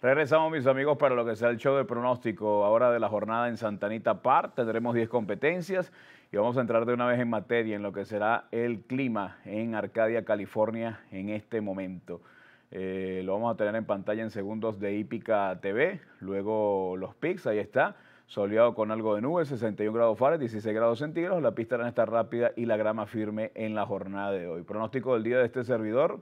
Regresamos mis amigos para lo que sea el show de pronóstico ahora de la jornada en Santanita Park. Tendremos 10 competencias y vamos a entrar de una vez en materia en lo que será el clima en Arcadia, California en este momento. Eh, lo vamos a tener en pantalla en segundos de Hípica TV, luego los pics, ahí está, soleado con algo de nubes, 61 grados Fahrenheit, 16 grados centígrados, la pista está rápida y la grama firme en la jornada de hoy. Pronóstico del día de este servidor,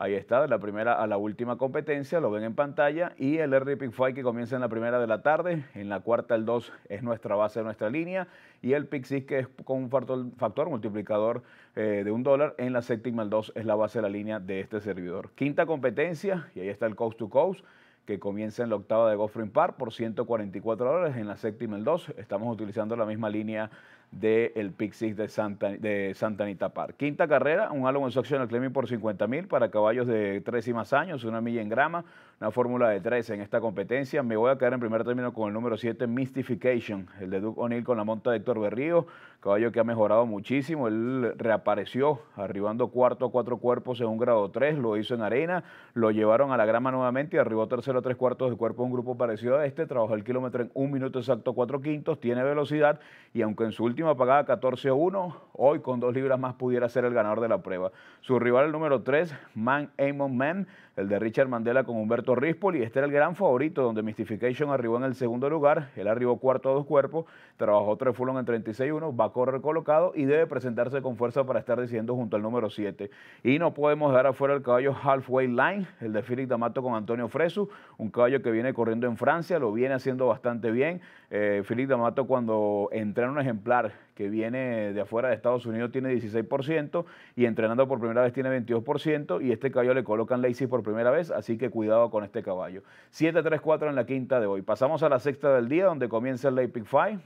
Ahí está, de la primera a la última competencia, lo ven en pantalla. Y el R Pick 5 que comienza en la primera de la tarde, en la cuarta el 2 es nuestra base, nuestra línea. Y el Pick 6 que es con un factor, multiplicador eh, de un dólar, en la séptima el 2 es la base de la línea de este servidor. Quinta competencia, y ahí está el Coast to Coast que comienza en la octava de Goffrin Park por 144 dólares, en la séptima el 2. Estamos utilizando la misma línea de Pick de Santa, de Santa Anita Park. Quinta carrera, un Alamo Sectional Claiming por 50 mil para caballos de 3 y más años, una milla en grama, una fórmula de 3 en esta competencia. Me voy a quedar en primer término con el número 7, Mystification, el de Duke O'Neill con la monta de Héctor Berrío, caballo que ha mejorado muchísimo. Él reapareció arribando cuarto a cuatro cuerpos en un grado 3, lo hizo en arena, lo llevaron a la grama nuevamente y arribó tercero a tres cuartos de cuerpo un grupo parecido a este, trabajó el kilómetro en un minuto exacto, cuatro quintos, tiene velocidad y aunque en su última pagada 14 1, hoy con dos libras más pudiera ser el ganador de la prueba. Su rival el número 3, Man Amon Man, el de Richard Mandela con Humberto Rispoli. Este era el gran favorito, donde Mystification arribó en el segundo lugar. Él arribó cuarto a dos cuerpos, trabajó tres fulon en 36-1, va a correr colocado y debe presentarse con fuerza para estar diciendo junto al número 7. Y no podemos dejar afuera el caballo Halfway Line, el de Philip D'Amato con Antonio Fresu, un caballo que viene corriendo en Francia, lo viene haciendo bastante bien. Eh, Philip D'Amato cuando un ejemplar que viene de afuera de Estados Unidos tiene 16% y entrenando por primera vez tiene 22% y este caballo le colocan Lazy por primera vez, así que cuidado con este caballo. 7-3-4 en la quinta de hoy. Pasamos a la sexta del día donde comienza el Late Pick 5.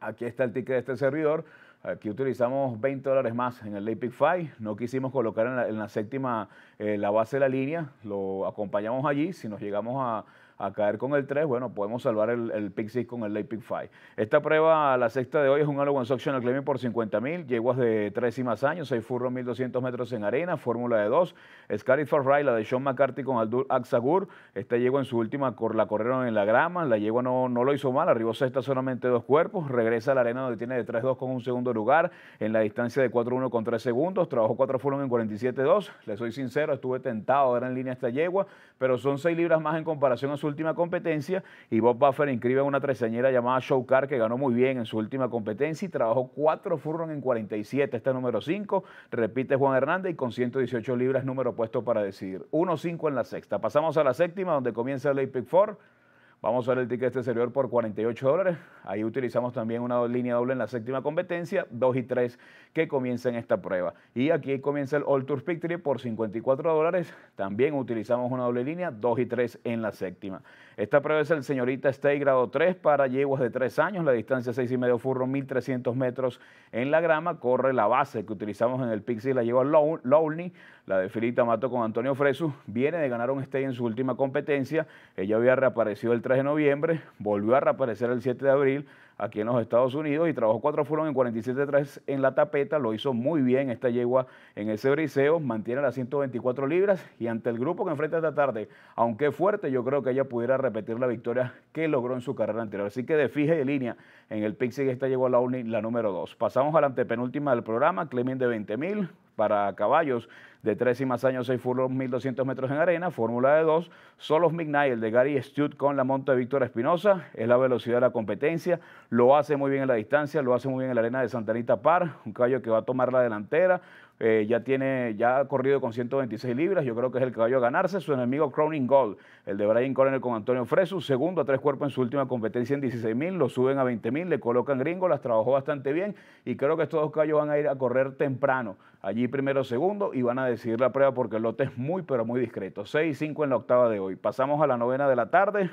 Aquí está el ticket de este servidor. Aquí utilizamos 20 dólares más en el Late Pick 5. No quisimos colocar en la, séptima eh, la base de la línea. Lo acompañamos allí. Si nos llegamos a, a caer con el 3, bueno, podemos salvar el, el pick 6 con el late pick 5. Esta prueba, la sexta de hoy, es un Halo One Claiming por 50 mil, yeguas de 3 y más años, 6 furros 1200 metros en arena, fórmula de 2, Scarlet for Ride, la de Sean McCarthy con Aldur Axagur, esta yegua en su última la corrieron en la grama, la yegua no, no lo hizo mal, arribó sexta solamente dos cuerpos, regresa a la arena donde tiene de 3-2 con un segundo lugar, en la distancia de 4-1 con 3 segundos, trabajó 4 furlong en 47-2, le soy sincero, estuve tentado de ver en línea esta yegua, pero son 6 libras más en comparación a su última competencia y Bob Buffer inscribe a una treceñera llamada Showcar que ganó muy bien en su última competencia y trabajó cuatro furron en 47, este número 5, repite Juan Hernández y con 118 libras número puesto para decidir. 1-5 en la sexta. Pasamos a la séptima donde comienza el Apex 4. Vamos a ver el ticket servidor por 48 dólares. Ahí utilizamos también una línea doble en la séptima competencia, 2 y 3 que comienzan esta prueba. Y aquí comienza el All Tour Victory por 54 dólares. También utilizamos una doble línea, 2 y 3 en la séptima. Esta prueba es el señorita Stay grado 3 para yeguas de 3 años. La distancia 6 y medio furro, 1300 metros en la grama. Corre la base que utilizamos en el Pixie, la lleva Lowney. La de Filita Mato con Antonio Fresu. Viene de ganar un Stay en su última competencia. Ella había reaparecido el 3 de noviembre, volvió a reaparecer el 7 de abril aquí en los Estados Unidos y trabajó cuatro fueron en 47.3 en la tapeta, lo hizo muy bien esta yegua en ese briseo, mantiene las 124 libras y ante el grupo que enfrenta esta tarde, aunque fuerte, yo creo que ella pudiera repetir la victoria que logró en su carrera anterior. Así que de fija y de línea en el Pixie esta llegó a la, la número 2. Pasamos a la antepenúltima del programa, Clemen de 20.000 para caballos. De 3 y más años, 6 furlong, 1200 metros en arena, fórmula de 2, Solos Midnight, el de Gary Stute con la monta de Víctor Espinosa, es la velocidad de la competencia, lo hace muy bien en la distancia, lo hace muy bien en la arena de Santa Anita Par, un caballo que va a tomar la delantera, eh, ya tiene, ya ha corrido con 126 libras, yo creo que es el caballo a ganarse, su enemigo Crowning Gold, el de Brian Corner con Antonio Fresu, segundo a tres cuerpos en su última competencia en 16 mil, lo suben a 20 mil, le colocan gringo, las trabajó bastante bien y creo que estos dos caballos van a ir a correr temprano, allí primero segundo y van a decidir la prueba porque el lote es muy pero muy discreto, 6 y 5 en la octava de hoy. Pasamos a la novena de la tarde,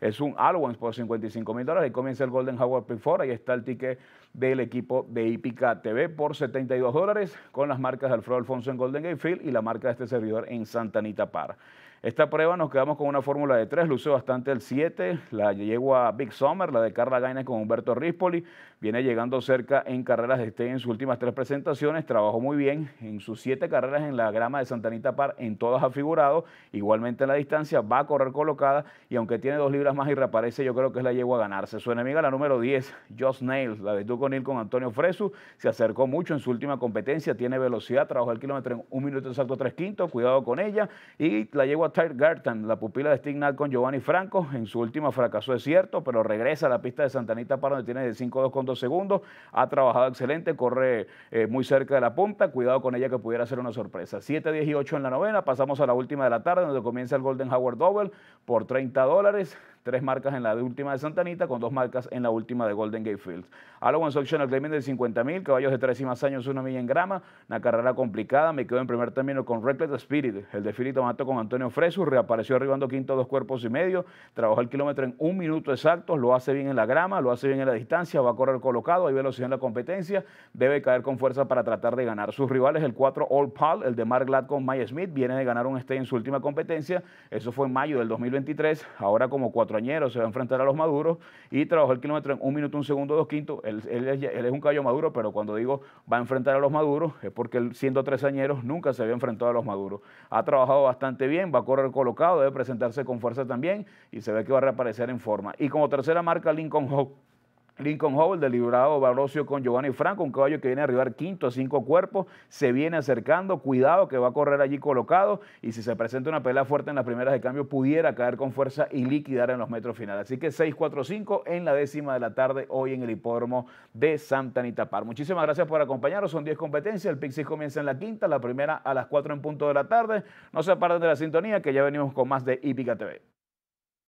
es un Allowance por 55 mil dólares. Ahí comienza el Golden Howard Pick 4. Ahí está el ticket del equipo de Ipica TV por 72 dólares con las marcas de Alfredo Alfonso en Golden Gate Field y la marca de este servidor en Santa Anita Par. Esta prueba nos quedamos con una fórmula de tres, luce bastante el 7, la yegua Big Summer, la de Carla Gaines con Humberto Rispoli, viene llegando cerca en carreras de este en sus últimas tres presentaciones, trabajó muy bien en sus siete carreras en la grama de Santanita Par, en todas ha figurado, igualmente en la distancia, va a correr colocada y aunque tiene dos libras más y reaparece, yo creo que es la yegua a ganarse. Su enemiga, la número 10, Joss Nails, la de Duconil con Antonio Fresu, se acercó mucho en su última competencia, tiene velocidad, trabajó el kilómetro en un minuto exacto tres quintos, cuidado con ella, y la yegua La pupila de Stignal con Giovanni Franco, en su última fracasó, es cierto, pero regresa a la pista de Santanita para donde tiene de 5-2 con 2 segundos, ha trabajado excelente, corre eh, muy cerca de la punta, cuidado con ella que pudiera ser una sorpresa. 7, 10 y 8 en la novena, pasamos a la última de la tarde donde comienza el Golden Howard Double por 30 dólares, tres marcas en la última de Santanita con dos marcas en la última de Golden Gate Fields. Algo en el Claiming de 50 mil, caballos de tres y más años, una milla en grama, una carrera complicada, me quedo en primer término con Reckless Spirit, el de Philly Tomato con Antonio Fresu, reapareció arribando quinto dos cuerpos y medio, trabajó el kilómetro en un minuto exacto, lo hace bien en la grama, lo hace bien en la distancia, va a correr colocado, hay velocidad en la competencia, debe caer con fuerza para tratar de ganar. Sus rivales, el 4 All Pal, el de Mark Glad con Smith, viene de ganar un stay en su última competencia, eso fue en mayo del 2023, ahora como se va a enfrentar a los maduros y trabajó el kilómetro en un minuto, un segundo, dos quintos. Él, es un caballo maduro, pero cuando digo va a enfrentar a los maduros es porque él, siendo tres añeros, nunca se había enfrentado a los maduros. Ha trabajado bastante bien, va a correr colocado, debe presentarse con fuerza también y se ve que va a reaparecer en forma. Y como tercera marca, Lincoln Hawk Lincoln Howell, deliberado Barrocio con Giovanni Franco, un caballo que viene a arribar quinto a cinco cuerpos, se viene acercando, cuidado que va a correr allí colocado y si se presenta una pelea fuerte en las primeras de cambio pudiera caer con fuerza y liquidar en los metros finales. Así que 6-4-5 en la décima de la tarde hoy en el hipódromo de Santa Anita Par. Muchísimas gracias por acompañarnos, son 10 competencias, el Pixis comienza en la quinta, la primera a las 4 en punto de la tarde. No se aparten de la sintonía que ya venimos con más de Hípica TV.